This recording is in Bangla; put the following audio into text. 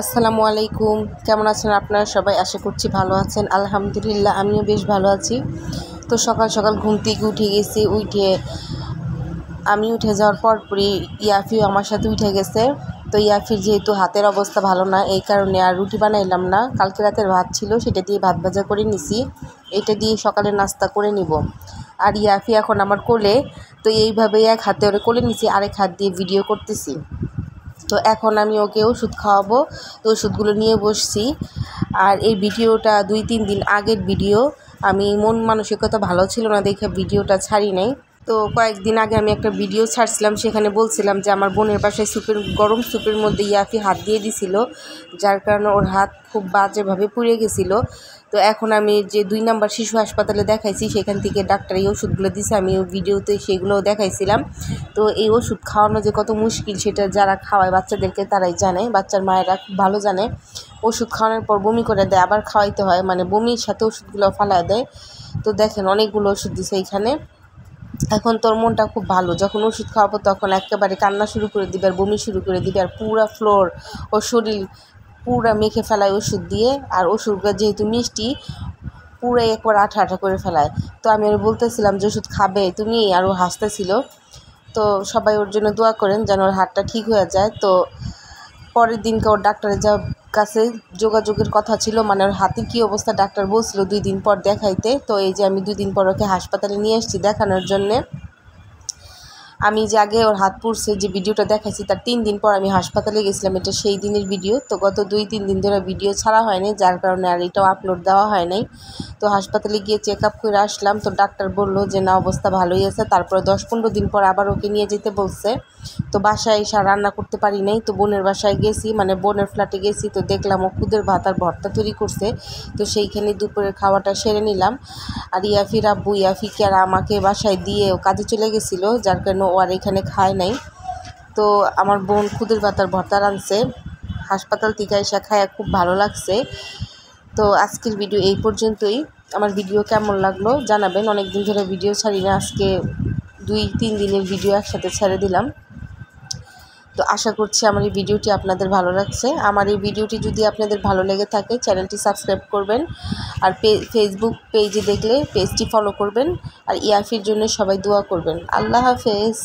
আসসালামু আলাইকুম। কেমন আছেন আপনারা? সবাই আশা করছি ভালো আছেন। আলহামদুলিল্লাহ, আমিও বেশ ভালো আছি। তো সকাল সকাল ঘুম থেকে উঠে গেছি। উঠে আমি উঠে যাওয়ার পর পরই ইয়াফিও আমার সাথে উঠে গেছে। তো ইয়াফির যেহেতু হাতের অবস্থা ভালো না, এই কারণে আর রুটি বানাইলাম না। কালকে রাতের ভাত ছিল, সেটা দিয়ে ভাত ভাজা করে নিছি। এটা দিয়ে সকালে নাস্তা করে নিব। আর ইয়াফি এখন আমার কোলে, তো এইভাবেই এক হাতে ওরে কোলে নিছি, আরেক হাত দিয়ে ভিডিও করতেছি। তো এখন আমি ওকে ওষুধ খাওয়াবো, তো ওষুধগুলো নিয়ে বসছি। আর এই ভিডিওটা দুই তিন দিন আগের ভিডিও। আমি মন মানসিকতা ভালো ছিল না দেখে ভিডিওটা ছাড়ি নাই। তো কয়েকদিন আগে আমি একটা ভিডিও ছাড়ছিলাম, সেখানে বলছিলাম যে আমার বোনের পাশে স্যুপের গরম স্যুপের মধ্যে ইয়াফি হাত দিয়ে দিছিল, যার কারণে ওর হাত খুব বাজেভাবে পুড়ে গেছিল। তো এখন আমি যে দুই নাম্বার শিশু হাসপাতালে দেখাইছি, সেখান থেকে ডাক্তার এই ওষুধগুলো দিছে, আমি ভিডিওতে সেগুলোও দেখাইছিলাম। তো এই ওষুধ খাওয়ানো যে কত মুশকিল, সেটা যারা খাওয়ায় বাচ্চাদেরকে তারাই জানে, বাচ্চার মায়েরা খুব ভালো জানে। ওষুধ খাওয়ানোর পর বমি করে দেয়, আবার খাওয়াইতে হয় মানে বমির সাথে ওষুধগুলো ফালায় দেয়। তো দেখেন অনেকগুলো ওষুধ দিছে এইখানে। এখন তোর মনটা খুব ভালো, যখন ওষুধ খাওয়াবো তখন একেবারে কান্না শুরু করে দিবে, আর বমি শুরু করে দিবে, আর পুরা ফ্লোর ও শরীর পুরা মেখে ফেলায় ওষুধ দিয়ে, আর ওষুধগুলো যেহেতু মিষ্টি পুরাই একবার আঠা আঠা করে ফেলায়। তো আমি ওর বলতেছিলাম যে, ওষুধ খাবে তুমি? আর ও হাসতেছিল। তো সবাই ওর জন্য দোয়া করেন যেন ওর হাতটা ঠিক হয়ে যায়। তো পরের দিনকে ওর ডাক্তারের যা কাছে যোগাযোগের কথা ছিল মানে ওর হাতের কী অবস্থা, ডাক্তার বলছিল দুই দিন পর দেখাইতে। তো এই যে আমি দুই দিন পর ওকে হাসপাতালে নিয়ে এসেছি দেখানোর জন্যে। আমি যে আগে ওর হাত পুড়ছে, যে ভিডিওটা দেখাইছি, তার তিন দিন পর আমি হাসপাতালে গেছিলাম। এটা সেই দিনের ভিডিও। তো গত দুই, তিন দিন ধরে ভিডিও ছাড়া হয়নি যার কারণে আর এটাও আপলোড দেওয়া হয় নাই। তো হাসপাতালে গিয়ে চেক আপ করে আসলাম। তো ডাক্তার বলল যে, না, অবস্থা ভালোই আছে। তারপরে দশ পনেরো দিন পর আবার ওকে নিয়ে যেতে বলছে। তো বাসায় এসে রান্না করতে পারি নাই। তো বোনের বাসায় গেছি মানে বোনের ফ্ল্যাটে গেছি। তো দেখলাম ও খুদের ভাত আর ভর্তা তৈরি করছে। তো সেইখানে দুপুরের খাওয়াটা সেরে নিলাম। আর ইয়াফির আব্বু, ইয়াফিকে আর আমাকে বাসায় দিয়ে ও কাজে চলে গেছিল, যার কারণে ও আর এখানে খায় নাই। তো আমার বোন খুদের ভাত আর ভর্তা রাঁধছে। হাসপাতাল থেকে এসে খায় খুব ভালো লাগছে। তো আজকের ভিডিও এই পর্যন্তই। আমার ভিডিও কেমন লাগল জানাবেন। অনেক দিন ধরে ভিডিও ছাড়ি না, আজকে দুই, তিন দিনের ভিডিও একসাথে ছেড়ে দিলাম। তো আশা করছি আমার এই ভিডিওটি আপনাদের ভালো লাগছে। আমার এই ভিডিওটি যদি আপনাদের ভালো লেগে থাকে, চ্যানেলটি সাবস্ক্রাইব করবেন আর ফেসবুক পেজে দেখলে পেজটি ফলো করবেন। আর ইয়াফির জন্য সবাই দোয়া করবেন। আল্লাহ হাফেজ।